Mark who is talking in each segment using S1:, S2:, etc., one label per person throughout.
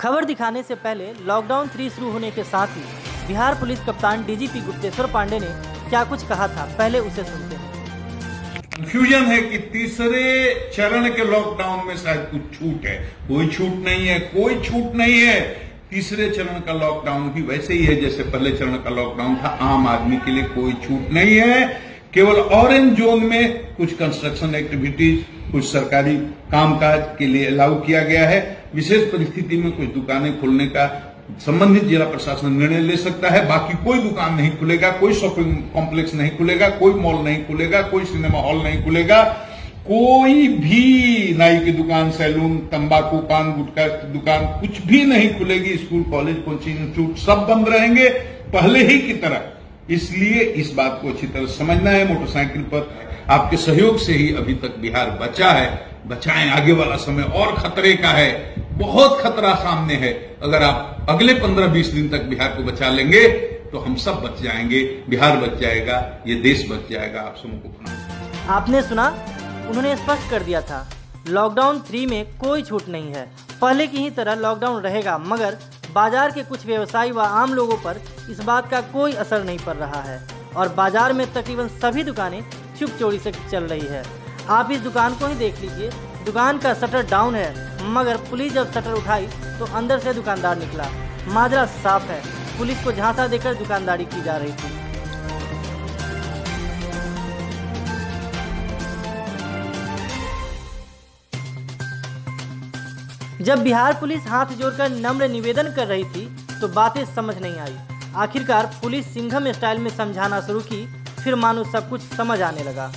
S1: खबर दिखाने से पहले लॉकडाउन थ्री शुरू होने के साथ ही बिहार पुलिस कप्तान डीजीपी गुप्तेश्वर पांडे ने क्या कुछ कहा था, पहले उसे सुनते हैं।
S2: कंफ्यूजन है कि तीसरे चरण के लॉकडाउन में शायद कुछ छूट है। कोई छूट नहीं है, कोई छूट नहीं है। तीसरे चरण का लॉकडाउन भी वैसे ही है जैसे पहले चरण का लॉकडाउन था। आम आदमी के लिए कोई छूट नहीं है। केवल ऑरेंज जोन में कुछ कंस्ट्रक्शन एक्टिविटीज़ कुछ सरकारी कामकाज के लिए अलाउ किया गया है। विशेष परिस्थिति में कुछ दुकानें खोलने का संबंधित जिला प्रशासन निर्णय ले सकता है। बाकी कोई दुकान नहीं खुलेगा, कोई शॉपिंग कॉम्प्लेक्स नहीं खुलेगा, कोई मॉल नहीं खुलेगा, कोई सिनेमा हॉल नहीं खुलेगा। कोई भी नाई की दुकान, सैलून, तंबाकू, पान, गुटखा की दुकान कुछ भी नहीं खुलेगी। स्कूल, कॉलेज, कोचिंग इंस्टीट्यूट सब बंद रहेंगे पहले ही की तरह। इसलिए इस बात को अच्छी तरह समझना है। मोटरसाइकिल पर आपके सहयोग से ही अभी तक बिहार बचा है। बचाएँ। आगे वाला समय और खतरे का है। बहुत खतरा सामने है। अगर आप अगले पंद्रह बीस दिन तक बिहार को बचा लेंगे तो हम सब बच जाएँगे। बिहार बच जाएगा, ये देश बच जाएगा। आप सबों को प्रणाम।
S1: आपने सुना? उन्होंने स्पष्ट कर दिया था। लॉकडाउन थ्री में कोई छूट नहीं है। पहले की ही तरह लॉकडाउन रहेगा, मगर बाज़ार के कुछ व्यवसायी व आम लोगों पर इस बात का कोई असर नहीं पड़ रहा है। और बाज़ार में तकरीबन सभी दुकानें चुप चोरी से चल रही है। आप इस दुकान को ही देख लीजिए। दुकान का शटर डाउन है, मगर पुलिस जब शटर उठाई तो अंदर से दुकानदार निकला। माजरा साफ़ है। पुलिस को झांसा देकर दुकानदारी की जा रही थी। जब बिहार पुलिस हाथ जोड़कर नम्र निवेदन कर रही थी तो बातें समझ नहीं आई। आखिरकार पुलिस सिंघम स्टाइल में समझाना शुरू की, फिर मानो सब कुछ समझ आने लगा।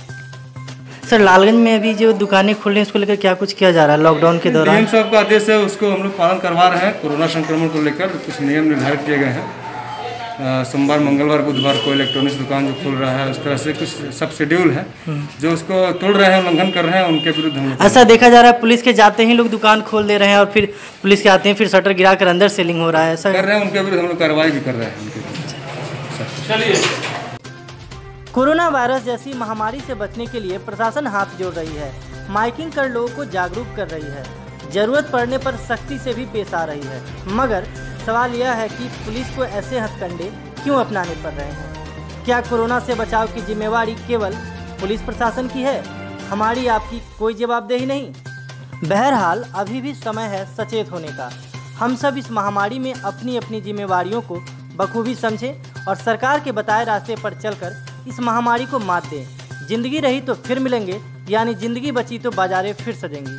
S1: सर लालगंज में अभी जो दुकानें खुल रही हैं उसको लेकर क्या कुछ किया जा रहा है? लॉकडाउन के दौरान।
S3: साहब का आदेश है उसको हम लोग पालन करवा रहे हैं कोरोना संक्रमण को लेकर कुछ नियम निर्धारित किए गए हैं। सोमवार मंगलवार बुधवार को इलेक्ट्रॉनिक्स दुकान जो खुल रहा है उस तरह से कुछ सब शेड्यूल है जो उसको तोड़ रहे हैं उल्लंघन कर रहे हैं उनके विरुद्ध हम लोग
S1: ऐसा देखा जा रहा है पुलिस के जाते ही लोग दुकान खोल दे रहे हैं और फिर पुलिस के आते हैं फिर शटर गिरा कर अंदर सेलिंग हो रहा है ऐसा
S3: कर रहे हैं उनके विरुद्ध हम लोग कार्रवाई भी कर रहे हैं। उनके विरुद्ध
S1: कोरोना वायरस जैसी महामारी से बचने के लिए प्रशासन हाथ जोड़ रही है। माइकिंग कर लोगों को जागरूक कर रही है। ज़रूरत पड़ने पर सख्ती से भी पेश आ रही है। मगर सवाल यह है कि पुलिस को ऐसे हथकंडे क्यों अपनाने पड़ रहे हैं? क्या कोरोना से बचाव की जिम्मेवारी केवल पुलिस प्रशासन की है? हमारी आपकी कोई जवाबदेही नहीं। बहरहाल, अभी भी समय है सचेत होने का। हम सब इस महामारी में अपनी अपनी जिम्मेवारियों को बखूबी समझें और सरकार के बताए रास्ते पर चलकर इस महामारी को मात दें ज़िंदगी रही तो फिर मिलेंगे, यानी ज़िंदगी बची तो बाजारें फिर सजेंगी।